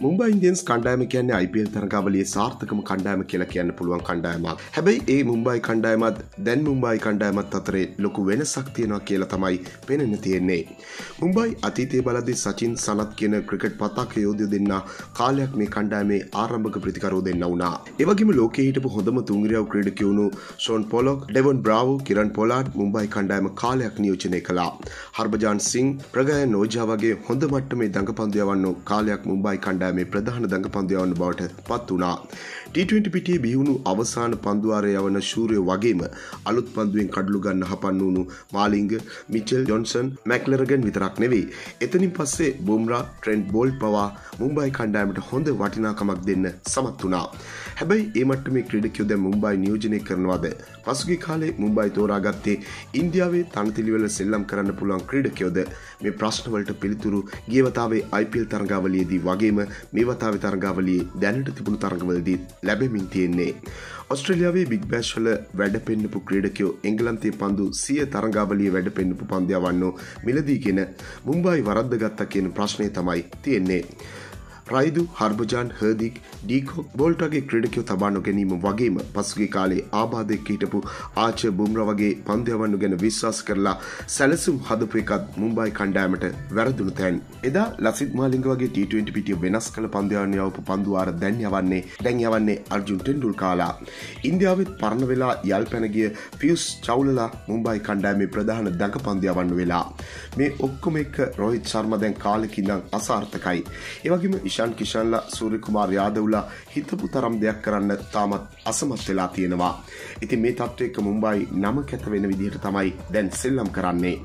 Mumbai Indians කණ්ඩායම කියන්නේ IPL තරගාවලියේ සාර්ථකම කණ්ඩායම කියලා කියන්න පුළුවන් කණ්ඩායමක්. හැබැයි ඒ මුම්බයි කණ්ඩායමත් දැන් මුම්බයි කණ්ඩායමත් අතරේ ලොකු වෙනසක් තියෙනවා කියලා තමයි පෙනෙන්න තියෙන්නේ. මුම්බයි අතීතයේ බලද්දී සචින් සනත් කියන ක්‍රිකට් පතාක යෝධයෝ දෙන්න කාලයක් මේ කණ්ඩායමේ ආරම්භක ප්‍රතිකරෝ දෙන්න වුණා. ඒ වගේම ලෝකයේ හිටපු හොඳම තුන්ගිරියව් ක්‍රීඩකයෝ වුණු ෂෝන් පොලොක්, ඩෙවන් බ්‍රාවෝ, කිරන් පොලාඩ් මුම්බයි කණ්ඩායම කාලයක් නියෝජනය කළා. හර්බජාන් සිං, ප්‍රගයන් නෝජා වගේ හොඳ මට්ටමේ දඟපන්දු යවන්නෝ කාලයක් මුම්බයි කණ්ඩායම කණ්ඩායමේ ප්‍රධාන දඟ පන්දු යවන්න බවට පත් වුණා. T20 පිටියේ බිහිවුණු අවසාන පන්දුවාරය යවන ශූරය වගේම අලුත් පන්දුවෙන් කඩලු ගන්න හපන්න වුණු මාලිංග මිචල් ජොන්සන් මැක්ලරගෙන් විතරක් නෙවෙයි. එතනින් පස්සේ බුම්රා ට්‍රෙන්ඩ් බෝල් පවා මුම්බයි කණ්ඩායමට හොඳ වටිනාකමක් දෙන්න සමත් වුණා. හැබැයි ඒ මට්ටමේ ක්‍රීඩකයෝ දැන් මුම්බයි නියෝජනය කරනවාද? පසුගිය කාලේ මුම්බයි තෝරාගත්තේ ඉන්දියාවේ තනතිලිවල සෙල්ලම් කරන්න පුළුවන් ක්‍රීඩකයෝද? මේ ප්‍රශ්නවලට පිළිතුරු ගිය වතාවේ IPL තරගාවලියේදී වගේම මේ වතාවේ තරගාවලියේ දැනට තිබුණු තරගවලදී ලැබෙමින් තියෙන්නේ. ඔස්ට්‍රලියාවේ බික් බෑශ්වල වැඩ පෙන්න්නපු ක්‍රීඩකයෝ එංගලන්තේ පන්දු සිය තරගාවලිය වැඩ පෙන්න්නපු පන්දයවන්නෝ මිලදීගෙන මුම්බයි වරද්ද ගත්තා කියන ප්‍රශ්නය තමයි තියෙන්නේ. රයිදු හර්භජාන් හර්දික් ඩීකෝ බෝල්ටගේ ක්‍රඩකයෝ තබානු ගැනීම වගේම පසුගේ කාලේ ආබාධයක් හිටපු ආච බුම්ර වගේ පන්දයවන්නු ගැන විශ්වාස කරලා සැලසුම් හදපු එකත් මුම්බයි කණ්ඩෑමට වැරදුණු තැන්. එදා ලසිත් මාලිංග වගේ T20 පිටිය වෙනස් කළ පන්දයවන්න යවපු පන්දුවාර දැන් යවන්නේ දැන් යවන්නේ අර්ජුන් ටෙන්ඩුල් කාලා. ඉන්දියාවත් පරණ වෙලා යල් පැනගිය පියස් චවුලලා මුම්බයි කණ්ඩෑමේ ප්‍රධාන දැක පන්දයවන්න වෙලා. මේ ඔක්කොම එක්ක රොහිත් ශර්ම දැන් කාලෙකින්දං අසාර්ථකයි. ඒවගේම ඉෂාන් කිෂන්ලා සූරිකුමාර් යාදව්ලා හිතපු තරම් දෙයක් කරන්න තාමත් අසමත් වෙලා තියෙනවා. ඉතින් මේ තත්ත්වයක මුම්බයි නම කැත වෙන විදිහට තමයි දැන් සෙල්ලම් කරන්නේ.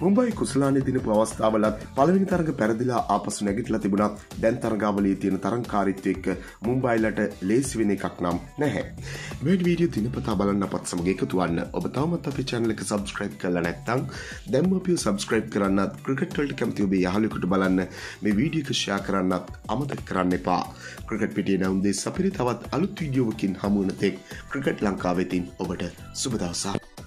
මුම්බයි කුසලානේ දිනපු අවස්ථාවලත් පළවෙනි තරඟ පැරදිලා ආපසු නැගිටලා තිබුණත් දැන් තරගාවලියේ තියෙන තරංකාරීත්වය එක්ක මුම්බයිලට ලේසි වෙන එකක් නම් නැහැ. මේ වීඩියෝ දිනපතා බලන්න අපත් සමග එකතු වන්න. ඔබ තවමත් අපේ channel එක subscribe කරලා නැත්නම් දැන්ම අපිව subscribe කරන්නත් ක්‍රිකට් වලට කැමති ඔබේ යාළුවෙකුට බලන්න මේ වීඩියෝ එක share කරන්නත් අමතක කරන්න එපා. ක්‍රිකට් පිටියේ නැවුම් දෙස් අපිරි තවත් අලුත් වීඩියෝවකින් හමු වෙන තෙක් ක්‍රිකට් ලංකාවෙතින් ඔබට සුබ දවසක්.